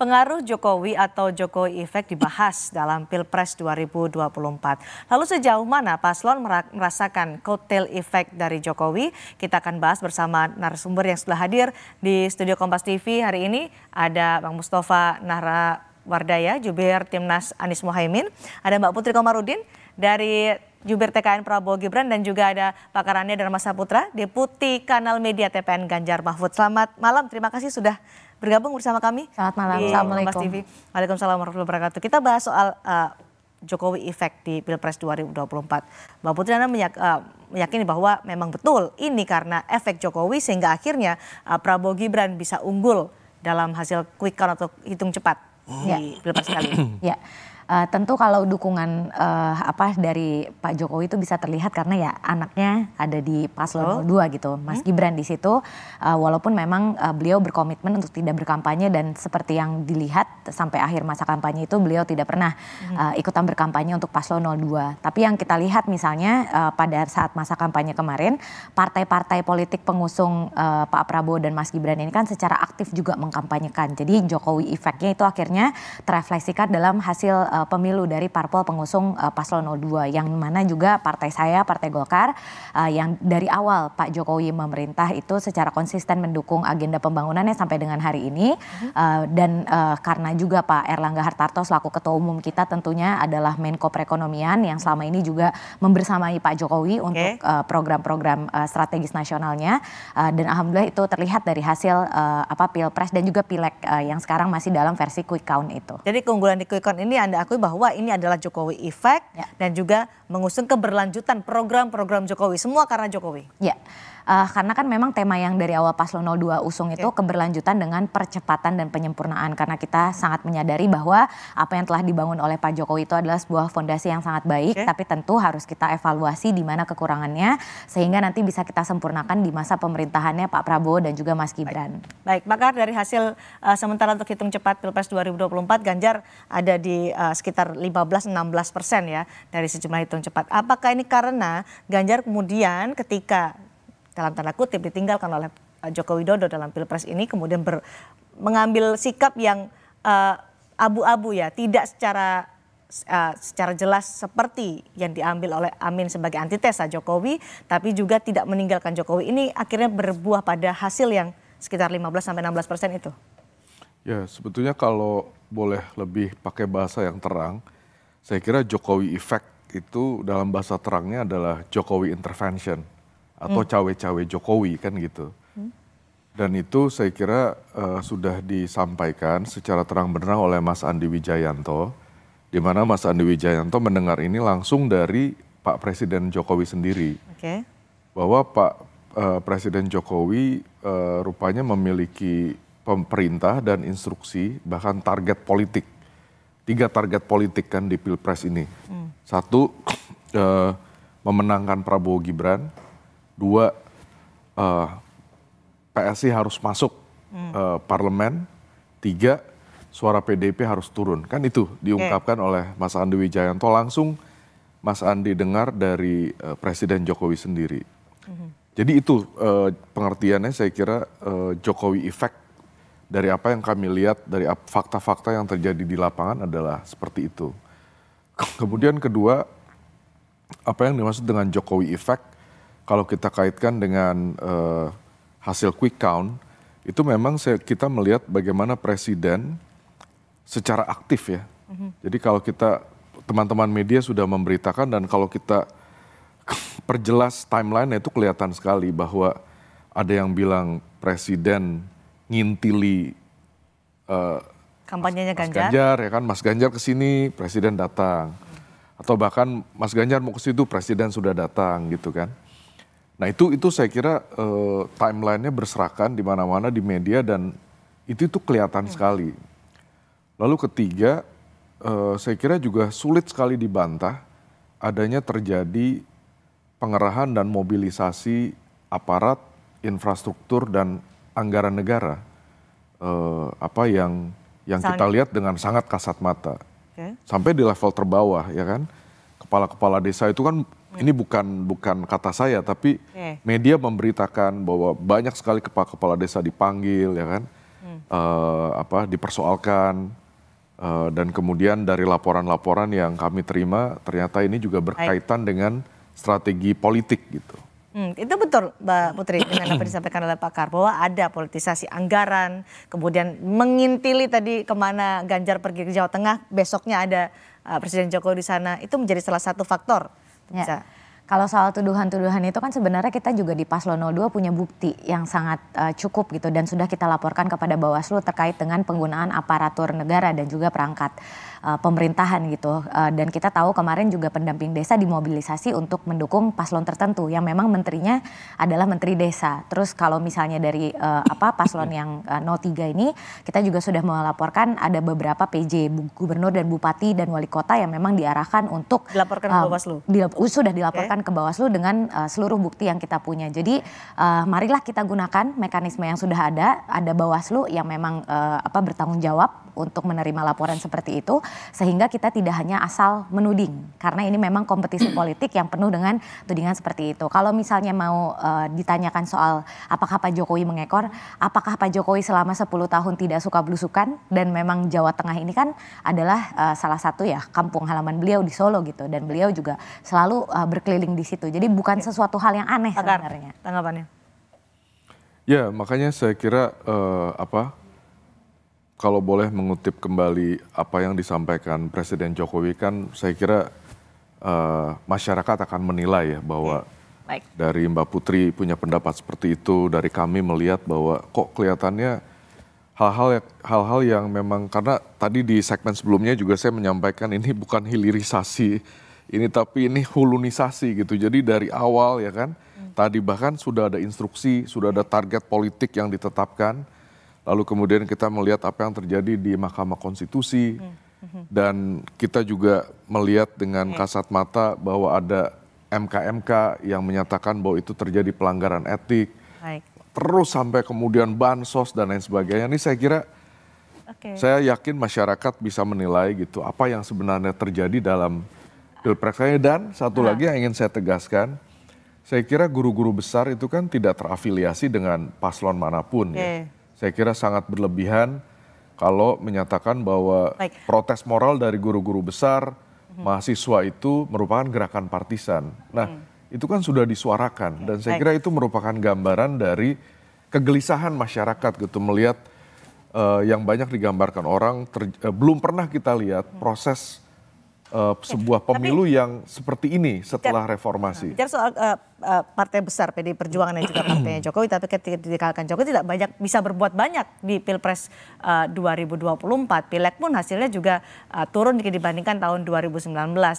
Pengaruh Jokowi atau Jokowi Effect dibahas dalam Pilpres 2024. Lalu sejauh mana paslon merasakan kotel effect dari Jokowi? Kita akan bahas bersama narasumber yang sudah hadir di studio Kompas TV hari ini. Ada Bang Mustafa Nahra Wardaya, jubir Timnas Anies Mohaimin. Ada Mbak Putri Komarudin dari jubir TKN Prabowo Gibran dan juga ada pakarannya Dharma Saputra, Deputi Kanal Media TPN Ganjar Mahfud. Selamat malam, terima kasih sudah bergabung bersama kami. Selamat malam. Di Assalamualaikum. TV. Waalaikumsalam warahmatullahi wabarakatuh. Kita bahas soal uh, Jokowi Effect di Pilpres 2024. Mbak Putri Anda meyak, uh, meyakini bahwa memang betul ini karena efek Jokowi sehingga akhirnya uh, Prabowo Gibran bisa unggul dalam hasil quick count atau hitung cepat di ya. Pilpres kali ini. Ya. Uh, tentu kalau dukungan uh, apa dari Pak Jokowi itu bisa terlihat karena ya anaknya ada di paslon oh. 02 gitu, Mas hmm? Gibran di situ. Uh, walaupun memang uh, beliau berkomitmen untuk tidak berkampanye dan seperti yang dilihat sampai akhir masa kampanye itu beliau tidak pernah hmm. uh, ikutan berkampanye untuk paslon 02. Tapi yang kita lihat misalnya uh, pada saat masa kampanye kemarin, partai-partai politik pengusung uh, Pak Prabowo dan Mas Gibran ini kan secara aktif juga mengkampanyekan. Jadi Jokowi efeknya itu akhirnya terefleksikan dalam hasil uh, uh, pemilu dari parpol pengusung uh, paslon 02 yang mana juga partai saya Partai Golkar uh, yang dari awal Pak Jokowi memerintah itu secara konsisten mendukung agenda pembangunannya sampai dengan hari ini uh, dan uh, karena juga Pak Erlangga Hartarto selaku ketua umum kita tentunya adalah Menko Perekonomian yang selama ini juga membersamai Pak Jokowi okay. untuk program-program uh, strategis nasionalnya uh, dan alhamdulillah itu terlihat dari hasil uh, apa Pilpres dan juga Pileg uh, yang sekarang masih dalam versi quick count itu. Jadi keunggulan di quick count ini Anda mengakui bahwa ini adalah Jokowi effect ya. dan juga mengusung keberlanjutan program-program Jokowi. Semua karena Jokowi. Ya uh, karena kan memang tema yang dari awal Paslon 02 usung itu keberlanjutan dengan percepatan dan penyempurnaan karena kita sangat menyadari bahwa apa yang telah dibangun oleh Pak Jokowi itu adalah sebuah fondasi yang sangat baik okay. tapi tentu harus kita evaluasi di mana kekurangannya sehingga nanti bisa kita sempurnakan di masa pemerintahannya Pak Prabowo dan juga Mas Gibran. Baik, Baik maka dari hasil uh, sementara untuk hitung cepat Pilpres 2024 Ganjar ada di uh, sekitar 15-16 persen ya dari sejumlah hitung cepat. Apakah ini karena Ganjar kemudian ketika dalam tanda kutip ditinggalkan oleh Joko Widodo dalam pilpres ini kemudian ber, mengambil sikap yang uh, abu-abu ya, tidak secara uh, secara jelas seperti yang diambil oleh Amin sebagai antitesa Jokowi, tapi juga tidak meninggalkan Jokowi. Ini akhirnya berbuah pada hasil yang sekitar 15 sampai 16 persen itu. Ya, sebetulnya kalau boleh lebih pakai bahasa yang terang, saya kira Jokowi effect itu dalam bahasa terangnya adalah Jokowi intervention atau hmm. cawe-cawe Jokowi kan gitu. Hmm. Dan itu saya kira uh, sudah disampaikan secara terang benerang oleh Mas Andi Wijayanto, di mana Mas Andi Wijayanto mendengar ini langsung dari Pak Presiden Jokowi sendiri, okay. bahwa Pak uh, Presiden Jokowi uh, rupanya memiliki pemerintah dan instruksi bahkan target politik, tiga target politik kan di pilpres ini, hmm. satu uh, memenangkan Prabowo Gibran dua uh, eh, PSI harus masuk hmm. uh, parlemen, tiga suara PDP harus turun. Kan itu diungkapkan okay. oleh Mas Andi Wijayanto langsung Mas Andi dengar dari uh, Presiden Jokowi sendiri. Hmm. Jadi itu uh, pengertiannya saya kira uh, Jokowi effect dari apa yang kami lihat dari fakta-fakta yang terjadi di lapangan adalah seperti itu. Kemudian kedua, apa yang dimaksud dengan Jokowi effect kalau kita kaitkan dengan uh, hasil quick count, itu memang saya, kita melihat bagaimana presiden secara aktif ya. Mm-hmm. Jadi kalau kita teman-teman media sudah memberitakan dan kalau kita perjelas timeline itu kelihatan sekali bahwa ada yang bilang presiden ngintili uh, kampanyenya Mas Ganjar. Ganjar ya kan Mas Ganjar ke sini presiden datang atau bahkan Mas Ganjar mau ke situ presiden sudah datang gitu kan. Nah itu itu saya kira uh, timelinenya berserakan di mana-mana di media dan itu itu kelihatan hmm. sekali. Lalu ketiga, uh, saya kira juga sulit sekali dibantah adanya terjadi pengerahan dan mobilisasi aparat, infrastruktur dan anggaran negara uh, apa yang yang kita lihat dengan sangat kasat mata okay. sampai di level terbawah ya kan kepala-kepala desa itu kan ini bukan bukan kata saya, tapi okay. media memberitakan bahwa banyak sekali kepala-kepala desa dipanggil, ya kan, uh, apa dipersoalkan uh, dan kemudian dari laporan-laporan yang kami terima ternyata ini juga berkaitan dengan strategi politik gitu. Hmm, itu betul Mbak Putri dengan apa disampaikan oleh Pak Kar bahwa ada politisasi anggaran, kemudian mengintili tadi ke mana Ganjar pergi ke Jawa Tengah, besoknya ada uh, Presiden Jokowi di sana, itu menjadi salah satu faktor. Ya. Bisa. Kalau soal tuduhan-tuduhan itu kan sebenarnya kita juga di Paslon 02 punya bukti yang sangat uh, cukup gitu dan sudah kita laporkan kepada Bawaslu terkait dengan penggunaan aparatur negara dan juga perangkat uh, pemerintahan gitu. Uh, dan kita tahu kemarin juga pendamping desa dimobilisasi untuk mendukung paslon tertentu yang memang menterinya adalah menteri desa. Terus kalau misalnya dari uh, apa paslon yang uh, 03 ini kita juga sudah melaporkan ada beberapa PJ gubernur dan bupati dan wali kota yang memang diarahkan untuk dilaporkan ke Bawaslu. Di, sudah dilaporkan ke Bawaslu dengan uh, seluruh bukti yang kita punya. Jadi uh, marilah kita gunakan mekanisme yang sudah ada. Ada Bawaslu yang memang uh, apa bertanggung jawab untuk menerima laporan seperti itu sehingga kita tidak hanya asal menuding karena ini memang kompetisi politik yang penuh dengan tudingan seperti itu. Kalau misalnya mau uh, ditanyakan soal apakah Pak Jokowi mengekor, apakah Pak Jokowi selama 10 tahun tidak suka belusukan dan memang Jawa Tengah ini kan adalah uh, salah satu ya kampung halaman beliau di Solo gitu dan beliau juga selalu uh, berkeliling di situ. Jadi bukan sesuatu hal yang aneh Agar, sebenarnya. Tanggapannya. Ya, makanya saya kira uh, apa kalau boleh mengutip kembali apa yang disampaikan Presiden Jokowi kan saya kira uh, masyarakat akan menilai ya bahwa Baik. dari Mbak Putri punya pendapat seperti itu, dari kami melihat bahwa kok kelihatannya hal-hal hal-hal yang memang karena tadi di segmen sebelumnya juga saya menyampaikan ini bukan hilirisasi ini tapi ini hulunisasi gitu. Jadi dari awal ya kan hmm. tadi bahkan sudah ada instruksi, sudah ada target politik yang ditetapkan lalu kemudian kita melihat apa yang terjadi di Mahkamah Konstitusi dan kita juga melihat dengan kasat mata bahwa ada MK-MK yang menyatakan bahwa itu terjadi pelanggaran etik. Baik. Terus sampai kemudian bansos dan lain sebagainya. Ini saya kira okay. saya yakin masyarakat bisa menilai gitu apa yang sebenarnya terjadi dalam pilpres saya dan satu lagi yang ingin saya tegaskan, saya kira guru-guru besar itu kan tidak terafiliasi dengan paslon mana pun okay. ya saya kira sangat berlebihan kalau menyatakan bahwa Baik. protes moral dari guru-guru besar, hmm. mahasiswa itu merupakan gerakan partisan. Nah, hmm. itu kan sudah disuarakan dan saya Baik. kira itu merupakan gambaran dari kegelisahan masyarakat gitu melihat uh, yang banyak digambarkan orang ter, uh, belum pernah kita lihat hmm. proses uh, sebuah pemilu Tapi, yang seperti ini setelah reformasi. Bicara soal uh, uh, partai besar PD Perjuangan dan juga partainya Jokowi, tapi ketika dikalahkan Jokowi tidak banyak bisa berbuat banyak di Pilpres uh, 2024. Pileg pun hasilnya juga uh, turun dibandingkan tahun 2019.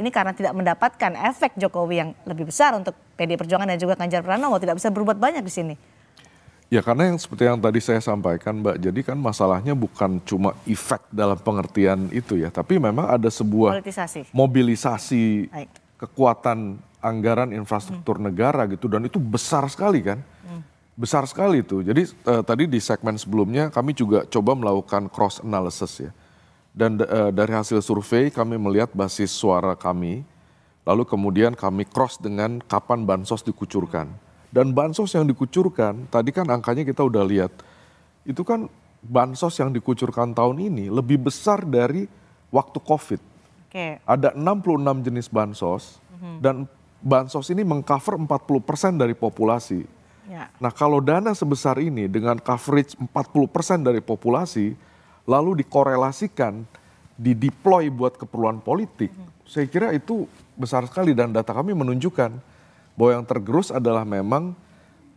Ini karena tidak mendapatkan efek Jokowi yang lebih besar untuk PD Perjuangan dan juga Ganjar Pranowo tidak bisa berbuat banyak di sini. Ya karena yang seperti yang tadi saya sampaikan Mbak, jadi kan masalahnya bukan cuma efek dalam pengertian itu ya, tapi memang ada sebuah Politisasi. mobilisasi Baik. kekuatan anggaran infrastruktur hmm. negara gitu dan itu besar sekali kan. Hmm. Besar sekali itu. Jadi uh, tadi di segmen sebelumnya kami juga coba melakukan cross analysis ya. Dan uh, dari hasil survei kami melihat basis suara kami, lalu kemudian kami cross dengan kapan bansos dikucurkan. Dan bansos yang dikucurkan, tadi kan angkanya kita udah lihat, itu kan bansos yang dikucurkan tahun ini lebih besar dari waktu COVID. Okay. Ada 66 jenis bansos mm-hmm. dan bansos ini mengcover 40% dari populasi. Ya. Nah kalau dana sebesar ini dengan coverage 40% dari populasi, lalu dikorelasikan, dideploy buat keperluan politik, mm-hmm. saya kira itu besar sekali dan data kami menunjukkan bahwa yang tergerus adalah memang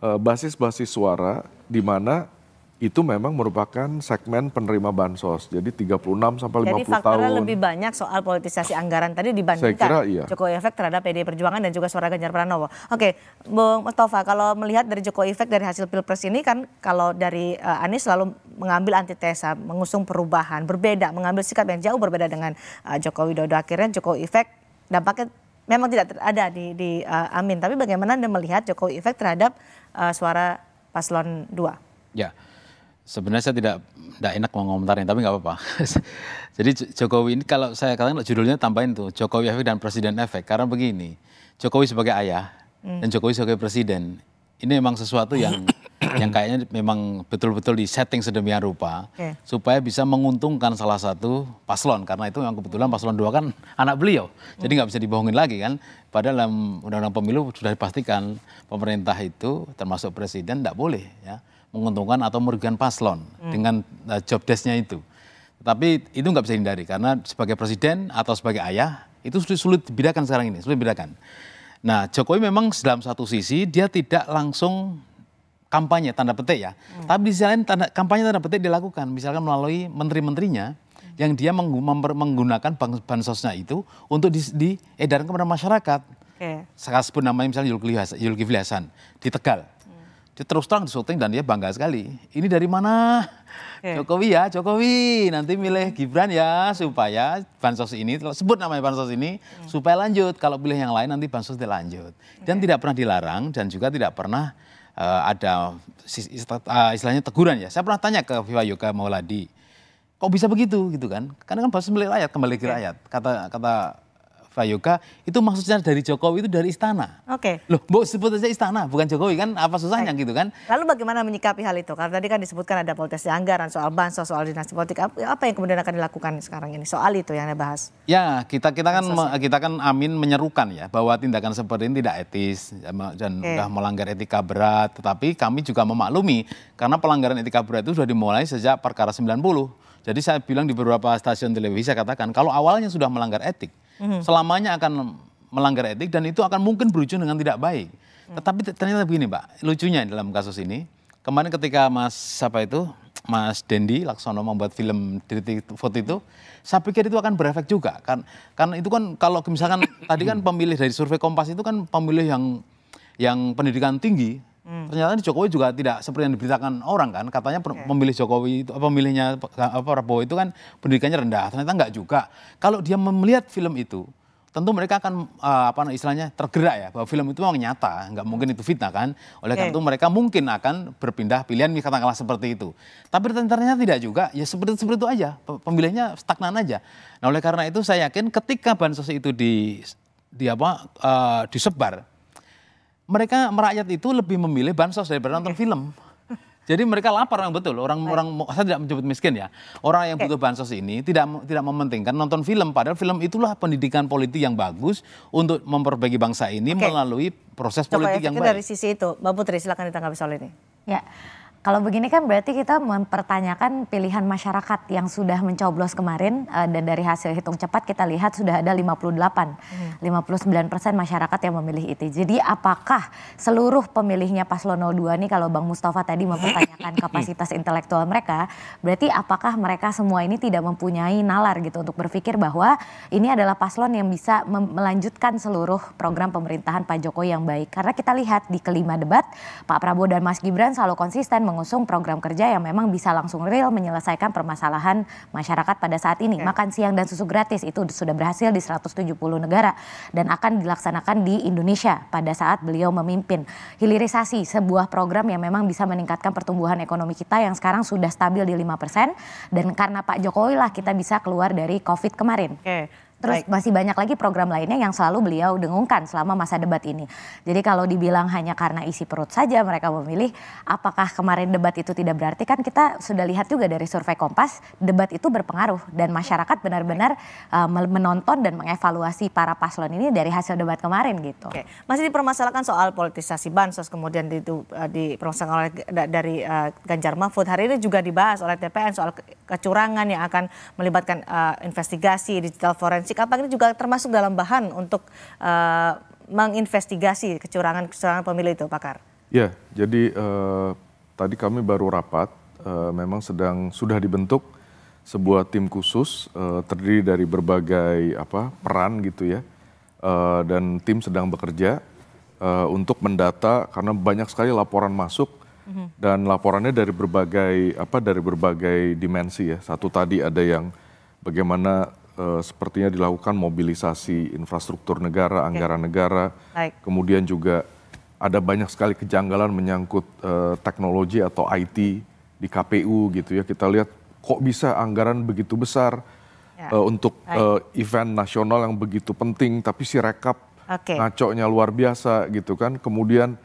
eh, basis-basis suara di mana itu memang merupakan segmen penerima bansos. Jadi 36 sampai 50 Jadi faktornya tahun. lebih banyak soal politisasi anggaran tadi dibandingkan Saya kira, iya. Jokowi efek terhadap PD Perjuangan dan juga suara Ganjar Pranowo. Oke, Bung Mustafa, kalau melihat dari Jokowi efek dari hasil Pilpres ini kan kalau dari uh, Anies selalu mengambil antitesa, mengusung perubahan, berbeda, mengambil sikap yang jauh berbeda dengan uh, Jokowi Dodo. Akhirnya Jokowi efek dampaknya memang tidak ada di, di uh, Amin. Tapi bagaimana Anda melihat Jokowi efek terhadap uh, suara paslon 2? Ya, sebenarnya saya tidak tidak enak mau ngomentarin, tapi nggak apa-apa. Jadi Jokowi ini kalau saya katakan judulnya tambahin tuh Jokowi efek dan Presiden efek. Karena begini, Jokowi sebagai ayah hmm. dan Jokowi sebagai presiden ini memang sesuatu yang yang kayaknya memang betul-betul di setting sedemikian rupa Oke. supaya bisa menguntungkan salah satu paslon. Karena itu yang kebetulan paslon dua kan anak beliau. Jadi nggak bisa dibohongin lagi kan. Padahal dalam undang-undang pemilu sudah dipastikan pemerintah itu termasuk presiden tidak boleh ya menguntungkan atau merugikan paslon dengan uh, job desk-nya itu. Tapi itu nggak bisa dihindari karena sebagai presiden atau sebagai ayah itu sulit, sulit dibedakan sekarang ini sulit dibedakan Nah, Jokowi memang dalam satu sisi dia tidak langsung kampanye tanda petik ya. Tapi di sisi lain tanda, kampanye tanda petik dilakukan misalkan melalui menteri-menterinya yang dia menggunakan bansosnya itu untuk di- diedarkan kepada masyarakat. Saya sebut namanya misalnya Yulkifli Hasan, Yulkifli Hasan di Tegal. Dia terus terang di syuting dan dia bangga sekali. Ini dari mana? Oke. Jokowi ya, Jokowi nanti milih Gibran ya supaya bansos ini sebut namanya bansos ini supaya lanjut. Kalau pilih yang lain nanti bansos dilanjut. Dan tidak pernah dilarang dan juga tidak pernah eh, ada eh, istilahnya teguran ya. Saya pernah tanya ke Viva Yoga Mauladi, kok bisa begitu gitu kan? Karena kan bansos milik rakyat kembali ke rakyat. Kata kata Viva Yoga itu maksudnya dari Jokowi itu dari istana. Oke. Loh, Mbok sebut aja istana, bukan Jokowi kan? Apa susahnya gitu kan? Lalu bagaimana menyikapi hal itu? Karena tadi kan disebutkan ada politisasi anggaran, soal bansos, soal dinasti politik. Apa, yang kemudian akan dilakukan sekarang ini? Soal itu yang Anda bahas. Ya, kita kita kan kita kan amin menyerukan ya bahwa tindakan seperti ini tidak etis dan Oke. sudah melanggar etika berat. Tetapi kami juga memaklumi karena pelanggaran etika berat itu sudah dimulai sejak perkara 90. Jadi saya bilang di beberapa stasiun televisi saya katakan kalau awalnya sudah melanggar etik, selamanya akan melanggar etik dan itu akan mungkin berujung dengan tidak baik. Tetapi t- ternyata begini, Pak, lucunya dalam kasus ini, kemarin ketika Mas siapa itu, Mas Dendi Laksono membuat film Dirty Vote itu, saya pikir itu akan berefek juga. Kan, karena itu kan kalau misalkan tadi kan pemilih dari survei Kompas itu kan pemilih yang yang pendidikan tinggi, ternyata di Jokowi juga tidak seperti yang diberitakan orang kan, katanya per- pemilih Jokowi itu pemilihnya apa Prabowo itu kan pendidikannya rendah, ternyata enggak juga. Kalau dia melihat film itu, tentu mereka akan eh, apa istilahnya tergerak ya bahwa film itu memang nyata, nggak mungkin itu fitnah kan. Oleh karena Oke. itu mereka mungkin akan berpindah pilihan katakanlah seperti itu. Tapi ternyata tidak juga, ya seperti seperti itu aja, pe- pemilihnya stagnan aja. Nah oleh karena itu saya yakin ketika bansos itu di di apa eh, disebar, mereka merakyat itu lebih memilih bansos daripada nonton film. Jadi mereka lapar yang betul. Orang-orang saya tidak menyebut miskin ya. Orang yang butuh bansos ini tidak tidak mementingkan nonton film padahal film itulah pendidikan politik yang bagus untuk memperbaiki bangsa ini Oke. melalui proses Coba politik yang efeknya dari baik. sisi itu. Mbak Putri silakan ditanggapi soal ini. Ya, kalau begini kan berarti kita mempertanyakan pilihan masyarakat yang sudah mencoblos kemarin eh, dan dari hasil hitung cepat kita lihat sudah ada 58, 59 persen masyarakat yang memilih itu. Jadi apakah seluruh pemilihnya paslon 02 nih kalau Bang Mustafa tadi mempertanyakan kapasitas intelektual mereka, berarti apakah mereka semua ini tidak mempunyai nalar gitu untuk berpikir bahwa ini adalah paslon yang bisa melanjutkan seluruh program pemerintahan Pak Jokowi yang baik. Karena kita lihat di kelima debat, Pak Prabowo dan Mas Gibran selalu konsisten mengusung program kerja yang memang bisa langsung real menyelesaikan permasalahan masyarakat pada saat ini. Makan siang dan susu gratis itu sudah berhasil di 170 negara dan akan dilaksanakan di Indonesia pada saat beliau memimpin. Hilirisasi sebuah program yang memang bisa meningkatkan pertumbuhan ekonomi kita yang sekarang sudah stabil di 5% dan karena Pak Jokowi lah kita bisa keluar dari Covid kemarin. Oke. Terus Baik. masih banyak lagi program lainnya yang selalu beliau dengungkan selama masa debat ini. Jadi kalau dibilang hanya karena isi perut saja mereka memilih, apakah kemarin debat itu tidak berarti kan kita sudah lihat juga dari survei Kompas, debat itu berpengaruh dan masyarakat benar-benar uh, menonton dan mengevaluasi para paslon ini dari hasil debat kemarin gitu. Oke, masih dipermasalahkan soal politisasi bansos kemudian itu uh, dipermasalahkan oleh da- dari uh, Ganjar Mahfud. Hari ini juga dibahas oleh TPN soal ke- kecurangan yang akan melibatkan uh, investigasi digital forensik. Apa ini juga termasuk dalam bahan untuk uh, menginvestigasi kecurangan-kecurangan pemilu itu, Pakar? Ya, jadi eh, tadi kami baru rapat, eh, memang sedang sudah dibentuk sebuah tim khusus eh, terdiri dari berbagai apa peran gitu ya, Eh, dan tim sedang bekerja eh, untuk mendata karena banyak sekali laporan masuk dan laporannya dari berbagai apa dari berbagai dimensi ya. Satu tadi ada yang bagaimana eh, sepertinya dilakukan mobilisasi infrastruktur negara, anggaran negara, Baik. kemudian juga ada banyak sekali kejanggalan menyangkut eh, teknologi atau IT di KPU gitu ya. Kita lihat kok bisa anggaran begitu besar Ya. eh, untuk event nasional yang begitu penting, tapi si rekap Oke. ngaconya luar biasa gitu kan. Kemudian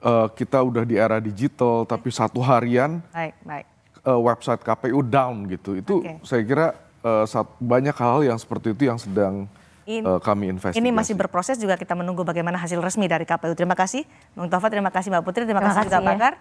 eh, kita udah di era digital, tapi satu harian Baik, baik. website KPU down gitu. Itu Oke. saya kira eh, sat- banyak hal yang seperti itu yang sedang In- eh, kami investigasi. Ini masih berproses juga kita menunggu bagaimana hasil resmi dari KPU. Terima kasih Bung Tova, terima kasih Mbak Putri, terima, Terima kasih juga kasih ya. pakar.